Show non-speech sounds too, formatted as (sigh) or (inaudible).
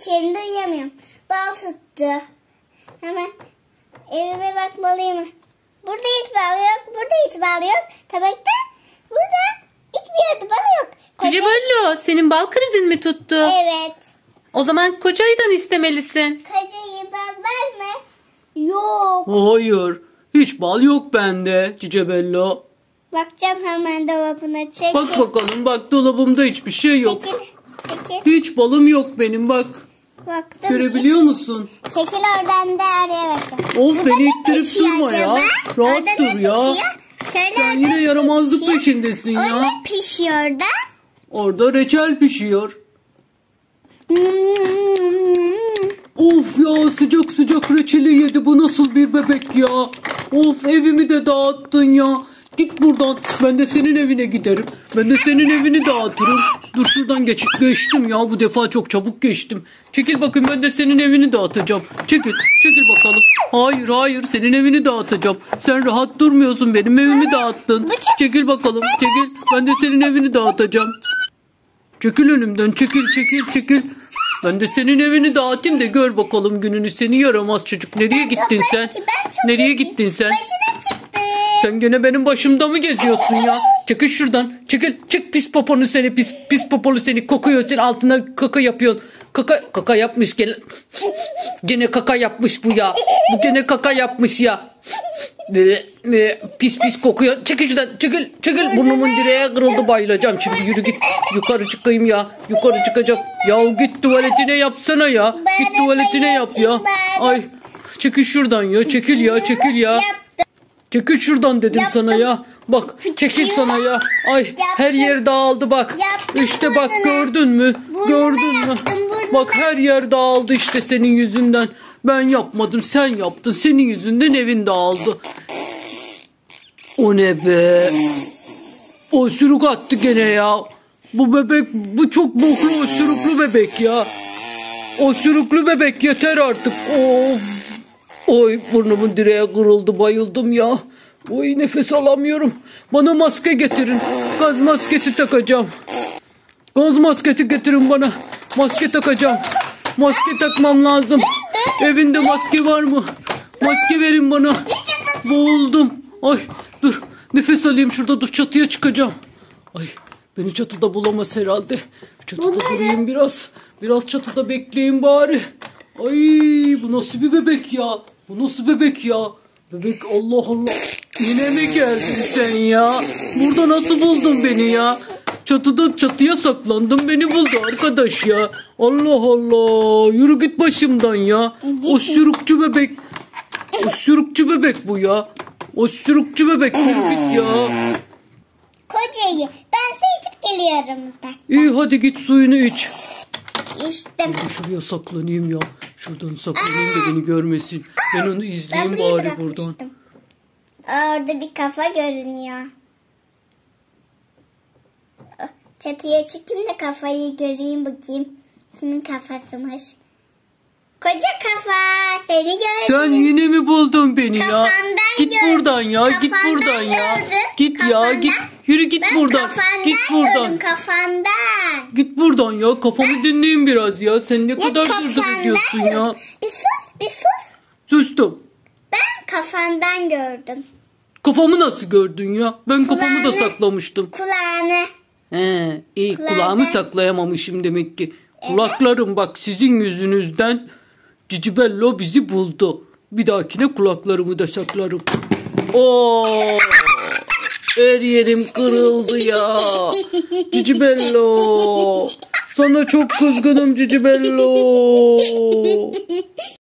hiç yerimde uyuyamıyorum. Bal tuttu. Hemen evime bakmalıyım. Burada hiç bal yok. Burada hiç bal yok. Tabakta burada hiçbir yerde bal yok. Koca- Cici Bello senin bal krizin mi tuttu? Evet. O zaman kocaydan istemelisin. Kocayı bal var mı? Yok. Hayır. Hiç bal yok bende Cicebello. Bakacağım hemen dolabına. Çekil. Bak bakalım bak dolabımda hiçbir şey yok. Çekil. Çekil. Hiç balım yok benim bak. Baktım. Görebiliyor hiç- musun? Çekil oradan da araya bakacağım. Of beni ittirip pişiyor durma ya. Rahat Orada dur ya. pişiyor? Söyle Sen orada yine ne yaramazlık pişiyor? peşindesin O ya. ne pişiyor da? Orada reçel pişiyor. Of ya sıcak sıcak reçeli yedi bu nasıl bir bebek ya. Of evimi de dağıttın ya. Git buradan ben de senin evine giderim. Ben de senin evini dağıtırım. Dur şuradan geç, geçtim ya bu defa çok çabuk geçtim. Çekil bakayım ben de senin evini dağıtacağım. Çekil çekil bakalım. Hayır hayır senin evini dağıtacağım. Sen rahat durmuyorsun benim evimi dağıttın. Çekil bakalım çekil ben de senin evini dağıtacağım. Çekil önümden çekil çekil çekil. Ben de senin evini dağıtayım da gör bakalım gününü seni yaramaz çocuk. Nereye gittin sen? Nereye gittin sen? Sen gene benim başımda mı geziyorsun ya? Çekil şuradan. Çekil. Çık pis poponu seni pis pis popolu seni kokuyor sen altına kaka yapıyorsun. Kaka kaka yapmış gene. Gene kaka yapmış bu ya. Bu gene kaka yapmış ya. Pis pis kokuyor. Çekil şuradan. Çekil. Çekil. Burnumun direğe kırıldı bayılacağım. Şimdi yürü git. Yukarı çıkayım ya. Yukarı çıkacağım. Ya git tuvaletine yapsana ya. Git tuvaletine yap ya. Ay çekil şuradan ya. Çekil ya. Çekil ya. Yaptım. Çekil şuradan dedim Yaptım. sana ya. Bak çekil sana ya. (laughs) Ay her yer dağıldı bak. Yaptım işte bak burnuna. gördün mü? Burnuna gördün mü? yaptım, burnuna. Bak her yer dağıldı işte senin yüzünden. Ben yapmadım sen yaptın. Senin yüzünden evin dağıldı. O ne be? O sürük attı gene ya. Bu bebek bu çok boklu o sürüklü bebek ya. O sürüklü bebek yeter artık. Of. Oy burnumun direğe kırıldı bayıldım ya. Oy nefes alamıyorum. Bana maske getirin. Gaz maskesi takacağım. Gaz maskesi getirin bana. Maske takacağım. Maske takmam lazım. Evinde maske var mı? Maske verin bana. Boğuldum. Ay dur nefes alayım şurada dur çatıya çıkacağım. Ay beni çatıda bulamaz herhalde. Çatıda durayım biraz. Biraz çatıda bekleyeyim bari. Ay bu nasıl bir bebek ya? Bu nasıl bebek ya? Bebek Allah Allah. Yine mi geldin sen ya? Burada nasıl buldun beni ya? Çatıda çatıya saklandım beni buldu arkadaş ya. Allah Allah. Yürü git başımdan ya. O sürükçü bebek. O sürükçü bebek bu ya. O sürükçü bebek yürü git ya. Kocayı. Ben su içip geliyorum. Da. İyi hadi git suyunu iç. İçtim. Ben şuraya saklanayım ya. Şuradan saklanayım da beni görmesin. Ben onu Ben izleyeyim buraya bari buradan. Orada bir kafa görünüyor. Çatıya çıkayım da kafayı göreyim bakayım. Kimin kafasıymış. Koca kafa seni gördüm. Sen yine mi buldun beni ya? Kafandan Git gördüm. buradan ya. Git Kafandan buradan ya. gördüm. Git ya Kafandan. git. Yürü git Ben buradan. Git buradan. gördüm kafandan. Git buradan ya. Kafamı dinleyin biraz ya. Sen ne kadar kafandan ediyorsun ya. Bir sus bir sus. Sustum. Ben kafandan gördüm. Kafamı nasıl gördün ya? Ben kafamı da Kulağını. saklamıştım. Kulağını. He, iyi Kulağından. kulağımı saklayamamışım demek ki. Kulaklarım bak sizin yüzünüzden Cicibello bizi buldu. Bir dahakine kulaklarımı da saklarım. Oo! Her yerim kırıldı ya. Cicibello. Sana çok kızgınım Cicibello.